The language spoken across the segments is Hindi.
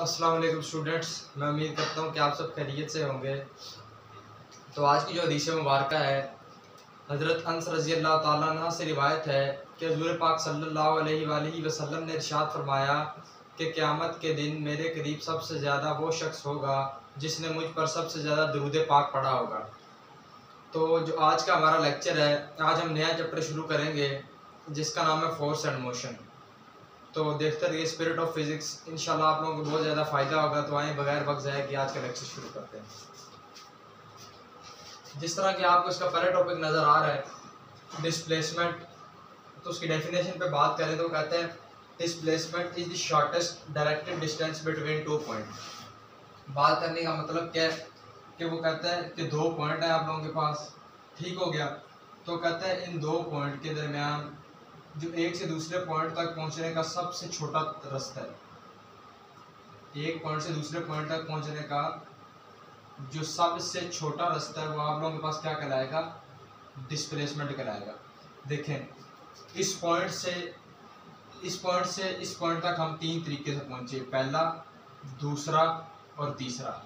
अस्सलाम वालेकुम स्टूडेंट्स, मैं उम्मीद करता हूँ कि आप सब खैरियत से होंगे। तो आज की जो हदीस मुबारक है, हज़रत अंस रज़ी अल्लाह ताला से रिवायत है कि हजूर पाक सल्लल्लाहु अलैहि वसल्लम ने इरशाद फरमाया कि क़यामत के दिन मेरे करीब सबसे ज़्यादा वो शख्स होगा जिसने मुझ पर सबसे ज़्यादा दरूद पाक पढ़ा होगा। तो जो आज का हमारा लेक्चर है, आज हम नया चैप्टर शुरू करेंगे, जिसका नाम है फोर्स एंड मोशन तो देखते रहिए स्पिरिट ऑफ़ फिजिक्स इंशाल्लाह आप लोगों को बहुत ज़्यादा फ़ायदा होगा तो आए बगैर वक्त जाए कि आज का लेक्चर शुरू करते हैं। जिस तरह कि आपको इसका पहला टॉपिक नज़र आ रहा है डिस्प्लेसमेंट तो उसकी डेफिनेशन पे बात करें तो कहते हैं displacement is the shortest directed distance between two point बात करने का मतलब क्या है? कि वो कहते हैं कि दो पॉइंट है आप लोगों के पास। ठीक हो गया। तो कहते हैं इन दो पॉइंट के दरमियान जो एक से दूसरे पॉइंट तक पहुँचने का सबसे छोटा रास्ता है। एक पॉइंट से दूसरे पॉइंट तक पहुँचने का जो सबसे छोटा रास्ता है, वो आप लोगों के पास क्या कहलाएगा? डिस्प्लेसमेंट कहलाएगा। देखें, इस पॉइंट से, इस पॉइंट से, इस पॉइंट तक हम तीन तरीके से पहुँचे। पहला, दूसरा और तीसरा।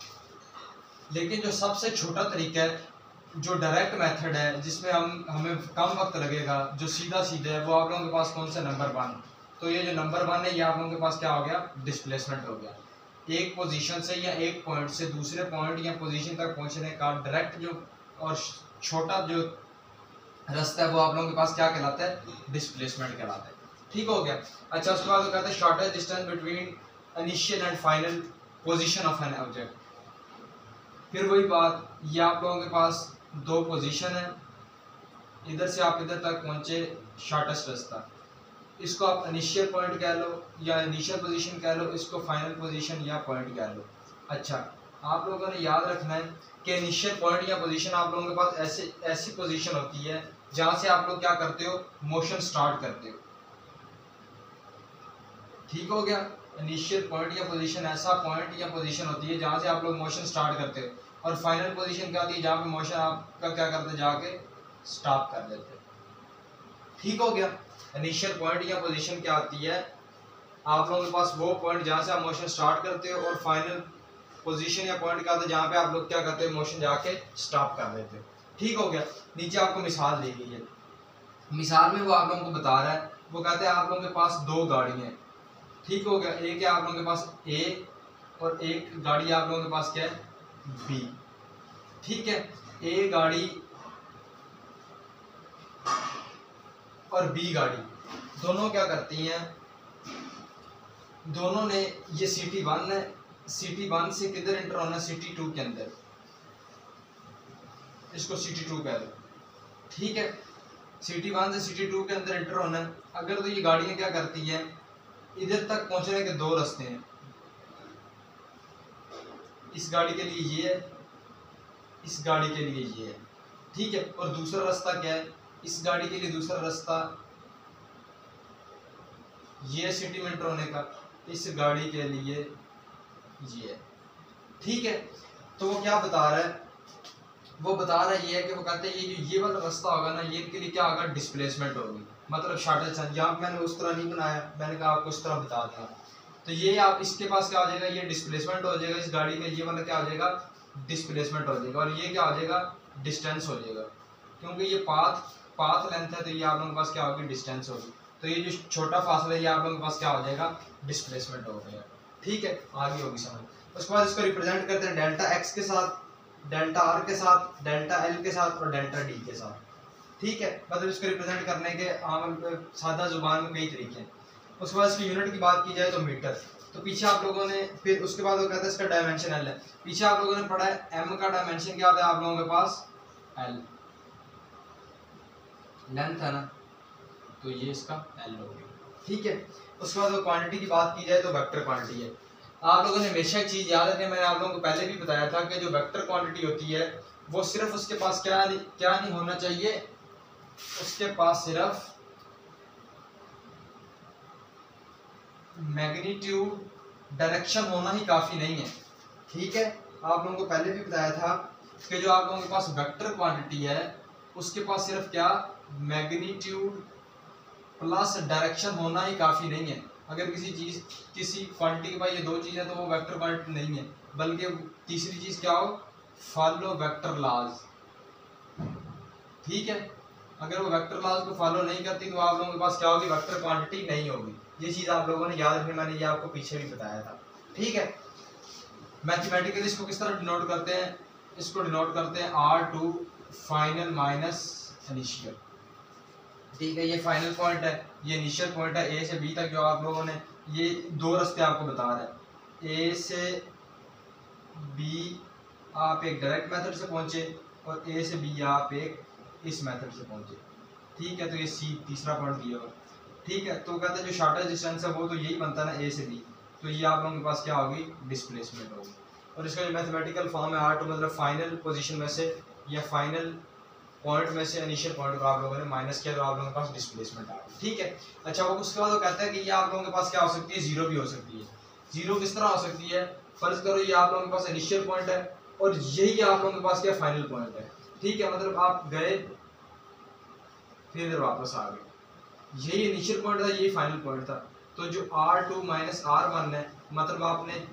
लेकिन जो सबसे छोटा तरीका है जो डायरेक्ट मेथड है, जिसमें हम, हमें कम वक्त लगेगा, जो सीधा सीधा है, वो आप लोगों के पास कौन सा नंबर वन तो ये जो नंबर वन है, ये आप लोगों के पास क्या हो गया? डिस्प्लेसमेंट हो गया। एक पोजीशन से या एक पॉइंट से दूसरे पॉइंट या पोजीशन तक पहुँचने का डायरेक्ट जो, और छोटा जो रास्ता है, वो आप लोगों के पास क्या कहलाता है? डिस्प्लेसमेंट कहलाता है। ठीक हो गया। अच्छा उसके बाद कहते हैं shortage distance between initial and final position of an object फिर वही बात, ये आप लोगों के पास दो पोजीशन है। इधर से आप इधर तक पहुँचे शॉर्टेस्ट रास्ता। इसको आप इनिशियल पॉइंट कह लो या इनिशियल पोजीशन कह लो, इसको फाइनल पोजीशन या पॉइंट कह लो। अच्छा आप लोगों ने याद रखना है कि इनिशियल पॉइंट या पोजीशन आप लोगों के पास ऐसे, ऐसी पोजीशन होती है जहाँ से आप लोग क्या करते हो? मोशन स्टार्ट करते हो। ठीक हो गया? इनिशियल पॉइंट या पोजीशन ऐसा पॉइंट या पोजीशन होती है जहाँ से आप लोग मोशन स्टार्ट करते हो। और फाइनल पोजीशन क्या होती है? जहाँ पे मोशन आपका क्या करते जाके स्टॉप कर देते ठीक हो गया। इनिशियल पॉइंट या पोजीशन क्या आती है? आप लोगों के पास वो पॉइंट जहाँ से आप मोशन स्टार्ट करते हो और फाइनल पोजीशन या पॉइंट क्या होता है? जहाँ पे आप लोग क्या करते हो? मोशन जाके स्टॉप कर देते हो। ठीक हो गया। नीचे आपको मिसाल दी है मिसाल में वो आप लोगों को बता रहा है। वो कहते हैं, आप लोगों के पास दो गाड़ियाँ ठीक हो गया। एक है आप लोगों के पास ए और एक गाड़ी आप लोगों के पास क्या है? बी। ठीक है? ए गाड़ी और बी गाड़ी। दोनों क्या करती हैं? दोनों ने ये सिटी वन है। सिटी वन से किधर एंटर होना? सिटी टू के अंदर। इसको सिटी टू कह दो। ठीक है? सिटी वन से सिटी टू के अंदर एंटर होना। है अगर तो ये गाड़ियाँ क्या करती हैं? इधर तक पहुँचने के दो रास्ते हैं। इस गाड़ी के लिए ये है, इस गाड़ी के लिए ये है। ठीक है, और दूसरा रास्ता क्या है? इस गाड़ी के लिए दूसरा रास्ता ये सिटी में एंटर होने का, इस गाड़ी के लिए ये है। ठीक है तो वो क्या बता रहा है? वो बता रहा है ये है कि वो कहते हैं, ये जो ये वाला रास्ता होगा ना, ये के लिए क्या होगा? डिस्प्लेसमेंट होगी। मतलब शार्टेज यहाँ मैंने उस तरह नहीं बनाया, मैंने कहा आपको इस तरह बता दिया। तो ये आप इसके पास क्या हो जाएगा? ये डिस्प्लेसमेंट हो जाएगा, इस गाड़ी का ये वाला क्या हो जाएगा? डिस्प्लेसमेंट हो जाएगा और ये क्या हो जाएगा? डिस्टेंस हो जाएगा। क्योंकि ये पाथ पाथ लेंथ है तो ये आप लोगों के पास क्या होगी? डिस्टेंस होगी। तो ये जो छोटा फासला है, ये आप लोगों के पास क्या हो जाएगा? डिस्प्लेसमेंट हो गया। ठीक है, आगे होगी समझ। उसके बाद इसको रिप्रेजेंट करते हैं डेल्टा एक्स के साथ डेल्टा आर के साथ डेल्टा एल के साथ और डेल्टा डी के साथ। ठीक है मतलब इसको रिप्रेजेंट करने के आम, सादा ज़ुबान में कई तरीके हैं। उसके बाद इसकी यूनिट की बात की जाए तो मीटर तो पीछे आप लोगों ने, फिर उसके बाद वो कहते हैं इसका डायमेंशन एल है। पीछे आप लोगों ने पढ़ा है एम का डायमेंशन क्या होता है आप लोगों के पास? एल लेंथ है ना? तो ये इसका एल हो गया। ठीक है? उसके बाद वो क्वांटिटी की बात की जाए तो वेक्टर क्वांटिटी है। आप लोगों ने हमेशा एक चीज़ याद रखनी मैंने आप लोगों को पहले भी बताया था कि जो वेक्टर क्वांटिटी होती है, वो सिर्फ़ उसके पास क्या नहीं क्या नहीं होना चाहिए? उसके पास सिर्फ़ मैग्नीट्यूड, डायरेक्शन होना ही काफ़ी नहीं है। ठीक है? आप लोगों को पहले भी बताया था कि जो आप लोगों के पास वेक्टर क्वांटिटी है, उसके पास सिर्फ़ क्या? मैग्नीट्यूड प्लस डायरेक्शन होना ही काफ़ी नहीं है। अगर किसी चीज़, किसी क्वांटिटी के पास ये दो चीज़ है तो वो वेक्टर क्वांटिटी नहीं है। बल्कि तीसरी चीज़ क्या हो? Follow vector laws. ठीक है? अगर वो वेक्टर लॉज को फॉलो नहीं करती तो आप लोगों के पास क्या होगी? वेक्टर क्वांटिटी नहीं होगी। ये चीज़ आप लोगों ने याद रखनी मैंने, ये आपको पीछे भी बताया था। ठीक है? मैथमेटिकली इसको किस तरह डिनोट करते हैं? इसको डिनोट करते हैं R two final minus initial ठीक है, ये फाइनल पॉइंट है, ये इनिशियल पॉइंट है ए से बी तक जो आप लोगों ने, ये दो रास्ते आपको बता रहे हैं। ए से बी आप एक डायरेक्ट मेथड से पहुँचे और ए से बी आप एक इस मेथड से पहुँचे। ठीक है तो ये सी तीसरा पॉइंट दिया हुआ ठीक है तो कहते हैं जो शॉर्टेज डिस्टेंस है, वो तो यही बनता है ना ए से बी तो ये आप लोगों के पास क्या होगी? डिस्प्लेसमेंट होगी। और इसका जो मैथमेटिकल फॉर्म है आर टू मतलब फाइनल पोजीशन में से या फाइनल पॉइंट में से इनिशियल पॉइंट को आप लोगों ने माइनस किया तो आप लोगों के पास डिस्प्लेसमेंट आ गई। ठीक है? अच्छा वो उसके बाद वो कहता है कि ये आप लोगों के पास क्या हो सकती है? ज़ीरो भी हो सकती है। ज़ीरो किस तरह हो सकती है? फ़र्ज़ करो ये आप लोगों के पास इनिशियल पॉइंट है और यही आप लोगों के पास क्या फाइनल पॉइंट है। ठीक है मतलब आप गए, फिर वापस आ गए। यही इनिशियल पॉइंट था यही फाइनल पॉइंट था। तो जो R two minus R one है मतलब आपने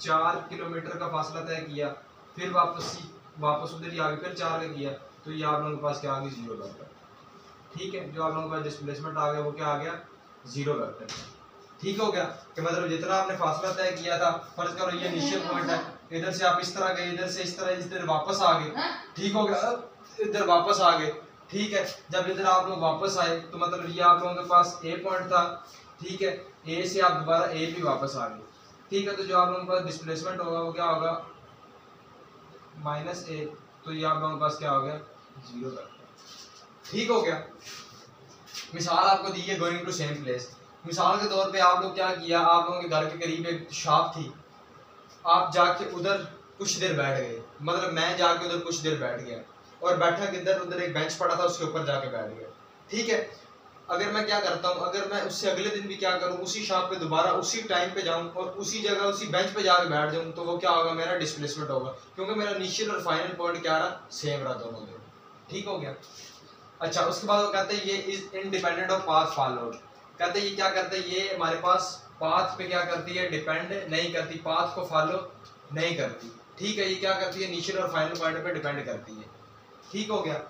चार किलोमीटर का फासला तय किया फिर वापस वापस उधर ही आगे फिर चार का किया तो ये आप लोगों के पास क्या आ गया? ज़ीरो वेक्टर ठीक है जो आप लोगों के पास डिस्प्लेसमेंट आ गया वो क्या आ गया? ज़ीरो वेक्टर ठीक हो गया कि मतलब जितना आपने फासला तय किया था फ़र्ज़ करो ये इनिशियल पॉइंट है इधर से आप इस तरह गए इधर से इस तरह इधर वापस आ गए। ठीक हो गया इधर वापस आ गए। ठीक है, जब इधर आप लोग वापस आए तो मतलब ये आप लोगों के पास ए पॉइंट था, ठीक है ए से आप दोबारा ए भी वापस आ गए। ठीक है तो जो आप लोगों के पास डिस्प्लेसमेंट होगा, वो क्या होगा? माइनस ए तो ये आप लोगों के पास क्या हो गया? ज़ीरो ठीक हो गया। मिसाल आपको दी है गोइंग टू सेम प्लेस मिसाल के तौर पे आप लोग क्या किया? आप लोगों के घर के करीब एक शॉप थी। आप जाके उधर कुछ देर बैठ गए। मतलब मैं जाके उधर कुछ देर बैठ गया। और बैठा किधर, उधर एक बेंच पड़ा था, उसके ऊपर जाके बैठ गया। ठीक है? अगर मैं क्या करता हूँ, अगर मैं उससे अगले दिन भी क्या करूँ, उसी शॉप पे दोबारा, उसी टाइम पे जाऊँ और उसी जगह, उसी बेंच पे जाकर बैठ जाऊँ तो वो क्या होगा? मेरा डिस्प्लेसमेंट होगा। क्योंकि मेरा इनिशियल और फाइनल पॉइंट क्या रहा? सेम रहा दोनों में। ठीक हो गया? अच्छा उसके बाद वो कहते हैं, ये is independent of path followed कहते हैं, ये क्या करते हैं? ये हमारे पास पाथ पे क्या करती है? डिपेंड नहीं करती। पाथ को फॉलो नहीं करती। ठीक है? ये क्या करती है? इनिशियल और फाइनल पॉइंट पे डिपेंड करती है। ठीक हो गया।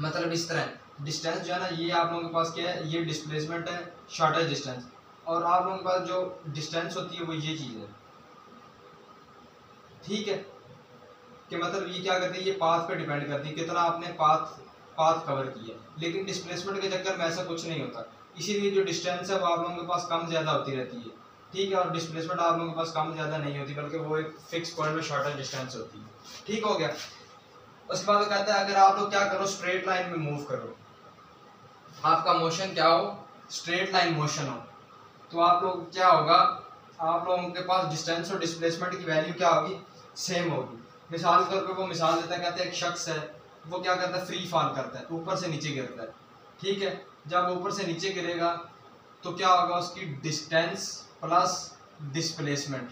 मतलब इस तरह डिस्टेंस जो है ना, ये आप लोगों के पास क्या है? ये डिस्प्लेसमेंट है शॉर्टेज डिस्टेंस और आप लोगों के पास जो डिस्टेंस होती है, वो ये चीज़ है। ठीक है? कि मतलब ये क्या करती है? ये पाथ पे डिपेंड करती है, कितना आपने पाथ पाथ कवर किया लेकिन डिस्प्लेसमेंट के चक्कर में ऐसा कुछ नहीं होता। इसीलिए जो डिस्टेंस है, वो आप लोगों के पास कम ज़्यादा होती रहती है। ठीक है? और डिस्प्लेसमेंट आप लोगों के पास कम ज़्यादा नहीं होती, बल्कि वो एक फिक्स पॉइंट में शॉर्टेज डिस्टेंस होती है। ठीक हो गया? उसके बाद वो कहता है, अगर आप लोग क्या करो स्ट्रेट लाइन में मूव करो। आपका मोशन क्या हो? स्ट्रेट लाइन मोशन हो। तो आप लोग क्या होगा? आप लोगों के पास डिस्टेंस और डिस्प्लेसमेंट की वैल्यू क्या होगी? सेम होगी। मिसाल के तौर पर वो मिसाल देता है, कहते हैं, एक शख्स है। वो क्या करता है? फ्री फॉल करता है। ऊपर से नीचे गिरता है। ठीक है? जब ऊपर से नीचे गिरेगा तो क्या होगा उसकी डिस्टेंस प्लस डिस्प्लेसमेंट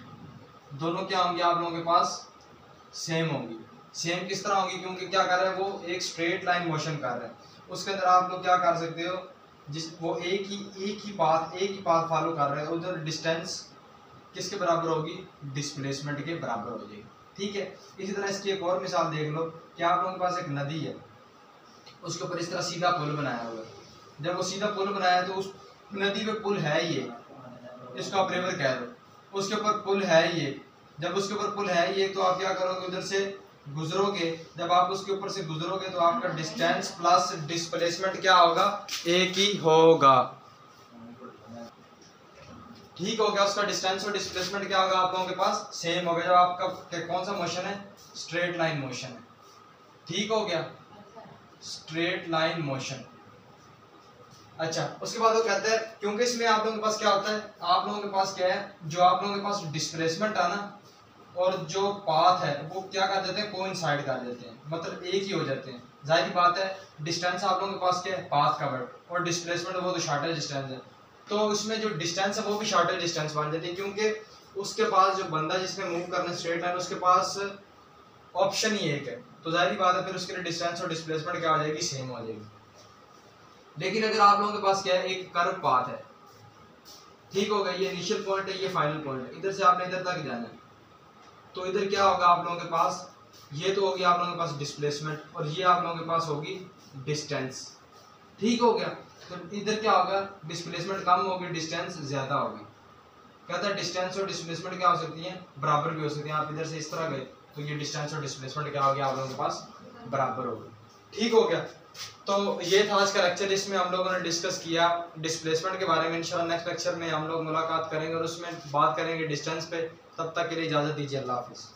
दोनों क्या होंगे आप लोगों के पास? सेम होंगी। सेम किस तरह होगी? क्योंकि क्या कर रहा है? वो एक स्ट्रेट लाइन मोशन कर रहा है। उसके अंदर आप लोग क्या कर सकते हो? जिस, वो एक ही एक ही पाथ एक ही पाथ फॉलो कर रहे हैं। उधर डिस्टेंस किसके बराबर होगी? डिस्प्लेसमेंट के बराबर हो जाएगी ठीक है? इसी तरह इसकी एक और मिसाल देख लो। कि आप लोगों के पास एक नदी है? उसके ऊपर इस तरह सीधा पुल बनाया हुआ है। जब वो सीधा पुल बनाया तो उस नदी पे पुल है ही ये इसको आप रिवर कह दो उसके ऊपर पुल है ये जब उसके ऊपर पुल है ये तो आप क्या करोगे? उधर से गुजरोगे, जब आप उसके ऊपर से गुजरोगे तो आपका डिस्टेंस प्लस डिस्प्लेसमेंट क्या होगा? एक ही होगा। ठीक हो गया उसका डिस्टेंस और डिस्प्लेसमेंट क्या होगा आप लोगों के पास? सेम हो गया। जब आपका कौन सा मोशन है? स्ट्रेट लाइन मोशन है। ठीक हो गया? स्ट्रेट लाइन मोशन अच्छा उसके बाद वो कहते हैं, क्योंकि इसमें आप लोगों के पास क्या होता है? आप लोगों के पास क्या है? जो आप लोगों के पास डिस्प्लेसमेंट है ना और जो पाथ है, वो क्या कर देते हैं? को साइड कर देते हैं। मतलब एक ही हो जाते हैं। ज़ाहिर बात है डिस्टेंस आप लोगों के पास क्या है? पाथ कवर्ड और डिस्प्लेसमेंट वो तो शॉर्टेज डिस्टेंस है। तो उसमें जो डिस्टेंस है, वो भी शॉर्टेज डिस्टेंस बन जाती है, क्योंकि उसके पास जो बंदा जिसमें मूव करना स्ट्रेट लाइन उसके पास ऑप्शन ही एक है। तो ज़ाहिर बात है, फिर उसके लिए डिस्टेंस और डिस्प्लेसमेंट क्या हो जाएगी? सेम हो जाएगी। लेकिन अगर आप लोगों के पास क्या है? एक कर्व पाथ है। ठीक होगा ये इनिशियल पॉइंट है, ये फाइनल पॉइंट है। इधर से आपने इधर तक जाना है। तो इधर क्या होगा आप लोगों के पास? ये तो होगी आप लोगों के पास डिस्प्लेसमेंट और ये आप लोगों के पास होगी डिस्टेंस ठीक हो गया? तो इधर क्या होगा? डिस्प्लेसमेंट कम होगी डिस्टेंस ज़्यादा होगी. कहता है डिस्टेंस और डिस्प्लेसमेंट क्या हो सकती है? बराबर भी हो सकती है। आप इधर से इस तरह गए तो ये डिस्टेंस और डिस्प्लेसमेंट क्या होगी आप लोगों के पास? बराबर होगी। ठीक हो गया। तो ये था आज का लेक्चर इसमें हम लोगों ने डिस्कस किया डिस्प्लेसमेंट के बारे में। इंशाल्लाह नेक्स्ट लेक्चर में हम लोग मुलाकात करेंगे और उसमें बात करेंगे डिस्टेंस पे। तब तक के लिए इजाज़त दीजिए, अल्लाह हाफिज़।